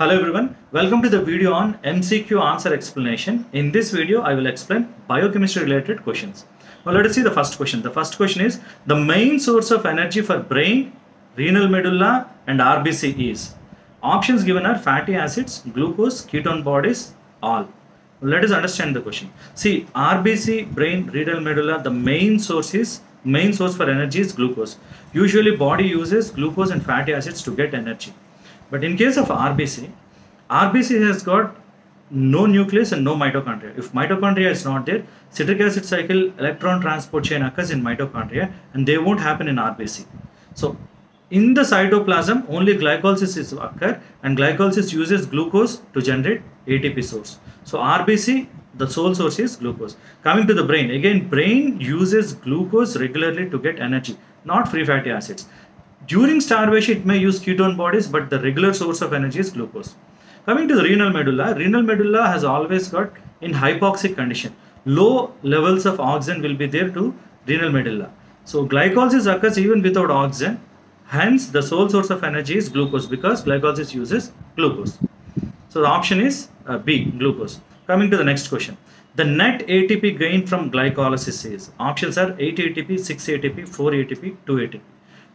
Hello everyone, welcome to the video on MCQ answer explanation. In this video, I will explain biochemistry related questions. Now let us see the first question. The first question is the main source of energy for brain, renal medulla and RBC is. Options given are fatty acids, glucose, ketone bodies, all. Let us understand the question. See, RBC, brain, renal medulla, the main source is main source for energy is glucose. Usually body uses glucose and fatty acids to get energy. But in case of RBC, RBC has got no nucleus and no mitochondria. If mitochondria is not there, citric acid cycle electron transport chain occurs in mitochondria and they won't happen in RBC. So in the cytoplasm, only glycolysis is occur and glycolysis uses glucose to generate ATP source. So RBC, the sole source is glucose. Coming to the brain, again brain uses glucose regularly to get energy, not free fatty acids. During starvation, it may use ketone bodies, but the regular source of energy is glucose. Coming to the renal medulla, renal medulla has always got in hypoxic condition. Low levels of oxygen will be there to renal medulla. So glycolysis occurs even without oxygen. Hence, the sole source of energy is glucose because glycolysis uses glucose. So the option is uh, B, glucose. Coming to the next question. The net ATP gained from glycolysis is options are 8 ATP, 6 ATP, 4 ATP, 2 ATP.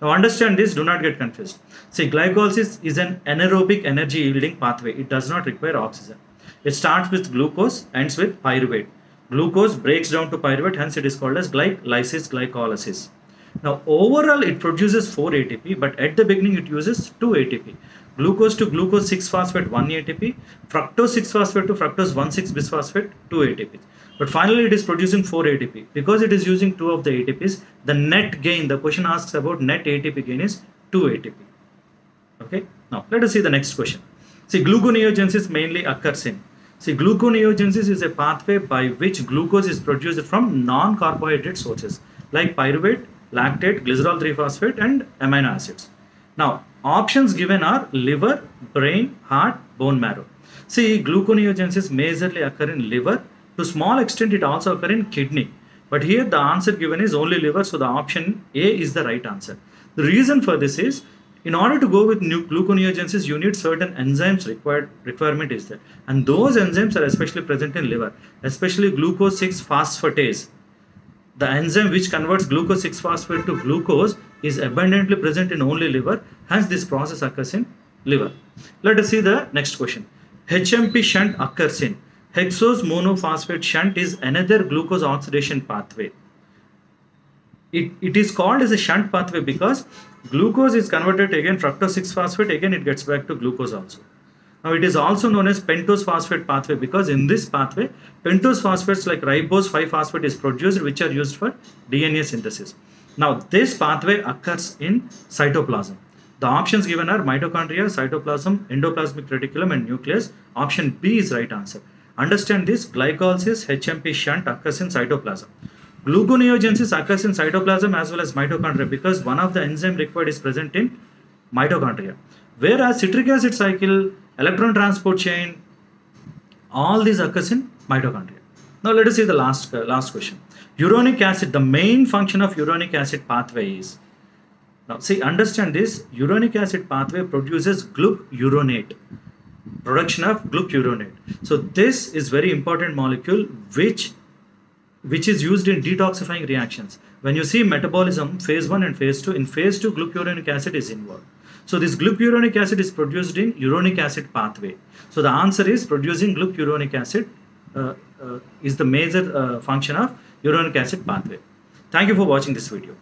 Now understand this, do not get confused. See, glycolysis is an anaerobic energy yielding pathway. It does not require oxygen. It starts with glucose, ends with pyruvate. Glucose breaks down to pyruvate, hence it is called as glycolysis, glycolysis. Now overall it produces 4 ATP, but at the beginning it uses 2 ATP. Glucose to glucose 6-phosphate 1 ATP, fructose 6-phosphate to fructose 1,6-bisphosphate 2 ATP. But finally it is producing 4 ATP. Because it is using 2 of the ATPs, the net gain, the question asks about net ATP gain is 2 ATP. Okay, now let us see the next question. See, gluconeogenesis mainly occurs in. See, gluconeogenesis is a pathway by which glucose is produced from non-carbohydrate sources like pyruvate, lactate, glycerol 3-phosphate and amino acids. Now, options given are liver, brain, heart, bone marrow. See, gluconeogenesis majorly occur in liver. To small extent, it also occur in kidney. But here the answer given is only liver, so the option A is the right answer. The reason for this is, in order to go with gluconeogenesis, you need certain enzymes required requirement is there. And those enzymes are especially present in liver, especially glucose 6 phosphatase the enzyme which converts glucose 6-phosphate to glucose is abundantly present in only liver. Hence, this process occurs in liver. Let us see the next question. HMP shunt occurs in. Hexose monophosphate shunt is another glucose oxidation pathway. It, it is called as a shunt pathway because glucose is converted again fructose 6-phosphate again it gets back to glucose also. Now it is also known as pentose phosphate pathway because in this pathway, pentose phosphates like ribose 5-phosphate is produced which are used for DNA synthesis. Now this pathway occurs in cytoplasm. The options given are mitochondria, cytoplasm, endoplasmic reticulum and nucleus. Option B is right answer. Understand this glycolysis HMP shunt occurs in cytoplasm. Gluconeogenesis occurs in cytoplasm as well as mitochondria because one of the enzyme required is present in mitochondria. Whereas citric acid cycle electron transport chain, all these occurs in mitochondria. Now let us see the last, uh, last question. Uronic acid, the main function of uronic acid pathway is, now see understand this, uronic acid pathway produces glucuronate, production of glucuronate. So this is very important molecule which which is used in detoxifying reactions. When you see metabolism, phase 1 and phase 2, in phase 2 glucuronic acid is involved. So this glucuronic acid is produced in uronic acid pathway. So the answer is producing glucuronic acid uh, uh, is the major uh, function of uronic acid pathway. Thank you for watching this video.